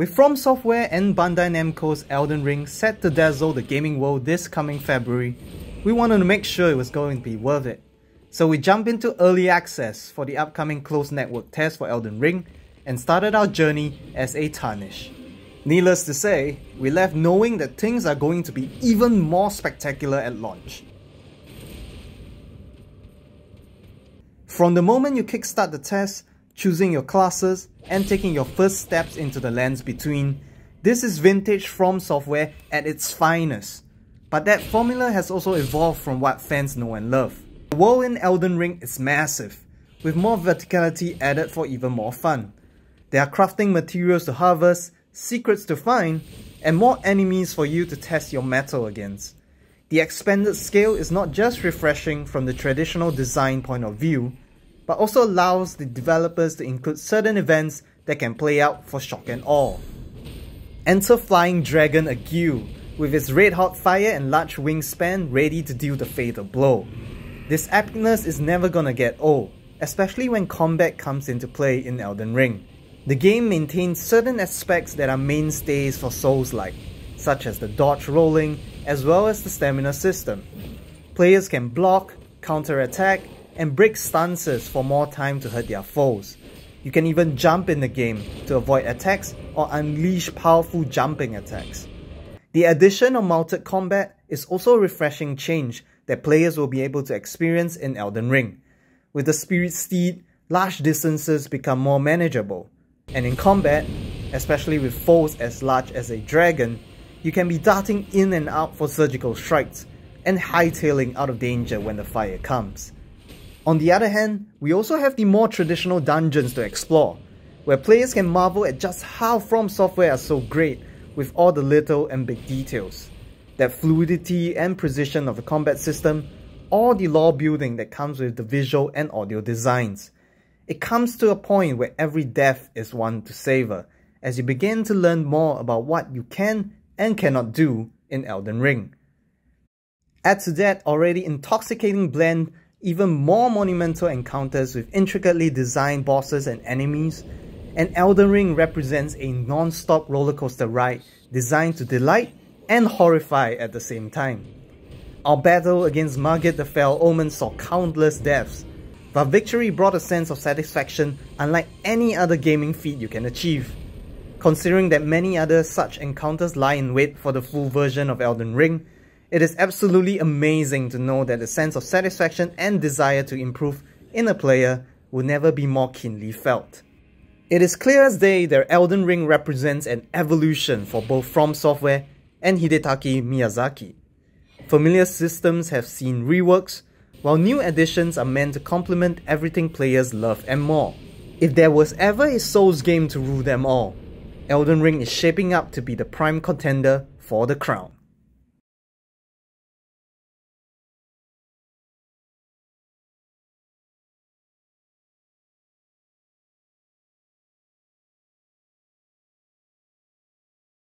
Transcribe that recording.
With From Software and Bandai Namco's Elden Ring set to dazzle the gaming world this coming February, we wanted to make sure it was going to be worth it. So we jumped into early access for the upcoming closed network test for Elden Ring and started our journey as a Tarnish. Needless to say, we left knowing that things are going to be even more spectacular at launch. From the moment you kickstart the test, choosing your classes, and taking your first steps into the lands between, this is vintage From software at its finest. But that formula has also evolved from what fans know and love. The world in Elden Ring is massive, with more verticality added for even more fun. There are crafting materials to harvest, secrets to find, and more enemies for you to test your mettle against. The expanded scale is not just refreshing from the traditional design point of view, but also allows the developers to include certain events that can play out for shock and awe. Enter Flying Dragon Agheel, with its red hot fire and large wingspan ready to deal the fatal blow. This epicness is never gonna get old, especially when combat comes into play in Elden Ring. The game maintains certain aspects that are mainstays for Souls-like, such as the dodge rolling, as well as the stamina system. Players can block, counter-attack, and break stances for more time to hurt their foes. You can even jump in the game to avoid attacks or unleash powerful jumping attacks. The addition of mounted combat is also a refreshing change that players will be able to experience in Elden Ring. With the Spirit Steed, large distances become more manageable, and in combat, especially with foes as large as a dragon, you can be darting in and out for surgical strikes, and hightailing out of danger when the fire comes. On the other hand, we also have the more traditional dungeons to explore, where players can marvel at just how From Software are so great with all the little and big details. That fluidity and precision of the combat system, all the lore building that comes with the visual and audio designs. It comes to a point where every death is one to savor, as you begin to learn more about what you can and cannot do in Elden Ring. Add to that already intoxicating blend even more monumental encounters with intricately designed bosses and enemies, and Elden Ring represents a non-stop rollercoaster ride designed to delight and horrify at the same time. Our battle against Margit the Fell Omen saw countless deaths, but victory brought a sense of satisfaction unlike any other gaming feat you can achieve. Considering that many other such encounters lie in wait for the full version of Elden Ring, it is absolutely amazing to know that the sense of satisfaction and desire to improve in a player will never be more keenly felt. It is clear as day that Elden Ring represents an evolution for both From Software and Hidetaka Miyazaki. Familiar systems have seen reworks, while new additions are meant to complement everything players love and more. If there was ever a Souls game to rule them all, Elden Ring is shaping up to be the prime contender for the crown.